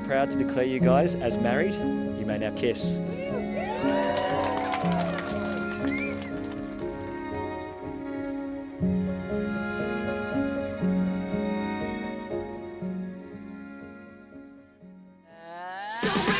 are proud to declare you guys as married. You may now kiss. So